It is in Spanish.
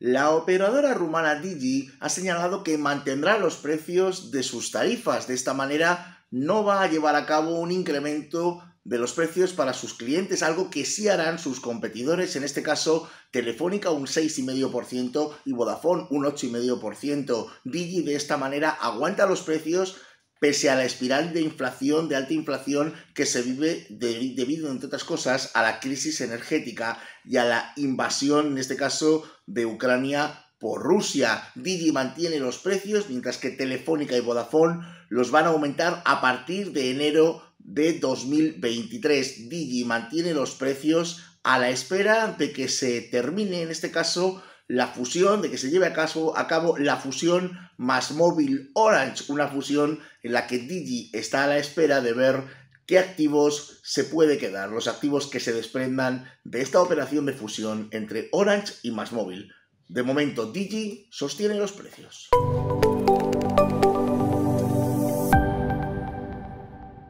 La operadora rumana Digi ha señalado que mantendrá los precios de sus tarifas. De esta manera no va a llevar a cabo un incremento de los precios para sus clientes, algo que sí harán sus competidores, en este caso Telefónica un 6,5% y Vodafone un 8,5%. Digi de esta manera aguanta los precios pese a la espiral de inflación, de alta inflación que se vive debido, entre otras cosas, a la crisis energética y a la invasión, en este caso, de Ucrania por Rusia. Digi mantiene los precios, mientras que Telefónica y Vodafone los van a aumentar a partir de enero de 2023. Digi mantiene los precios a la espera de que se termine, en este caso, la fusión, de que se lleve a, a cabo la fusión más Orange, una fusión en la que Digi está a la espera de ver qué activos se puede quedar, los activos que se desprendan de esta operación de fusión entre Orange y Más. De momento, Digi sostiene los precios.